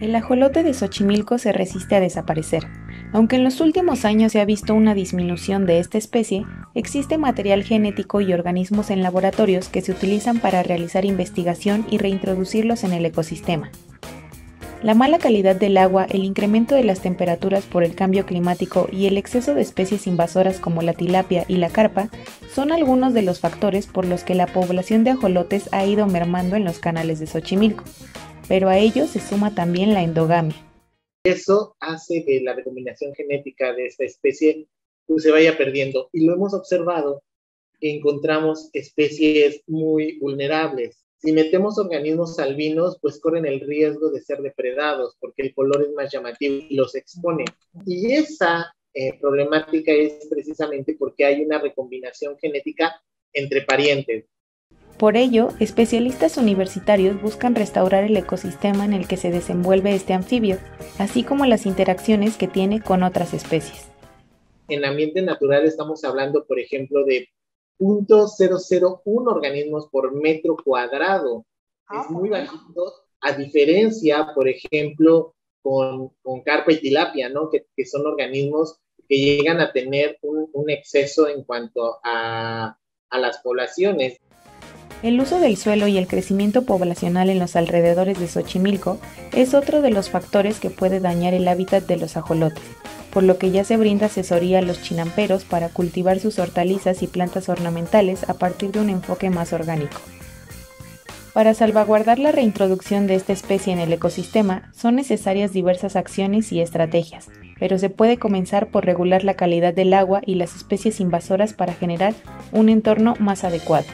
El ajolote de Xochimilco se resiste a desaparecer. Aunque en los últimos años se ha visto una disminución de esta especie, existe material genético y organismos en laboratorios que se utilizan para realizar investigación y reintroducirlos en el ecosistema. La mala calidad del agua, el incremento de las temperaturas por el cambio climático y el exceso de especies invasoras como la tilapia y la carpa son algunos de los factores por los que la población de ajolotes ha ido mermando en los canales de Xochimilco pero a ello se suma también la endogamia. Eso hace que la recombinación genética de esta especie pues, se vaya perdiendo y lo hemos observado encontramos especies muy vulnerables. Si metemos organismos albinos, pues corren el riesgo de ser depredados porque el color es más llamativo y los expone. Y esa eh, problemática es precisamente porque hay una recombinación genética entre parientes. Por ello, especialistas universitarios buscan restaurar el ecosistema en el que se desenvuelve este anfibio, así como las interacciones que tiene con otras especies. En ambiente natural estamos hablando, por ejemplo, de 0.001 organismos por metro cuadrado. es ah, muy bajito, a diferencia, por ejemplo, con, carpa y tilapia, ¿no? Que, son organismos que llegan a tener un, exceso en cuanto a, a las poblaciones. El uso del suelo y el crecimiento poblacional en los alrededores de Xochimilco es otro de los factores que puede dañar el hábitat de los ajolotes, por lo que ya se brinda asesoría a los chinamperos para cultivar sus hortalizas y plantas ornamentales a partir de un enfoque más orgánico. Para salvaguardar la reintroducción de esta especie en el ecosistema son necesarias diversas acciones y estrategias, pero se puede comenzar por regular la calidad del agua y las especies invasoras para generar un entorno más adecuado.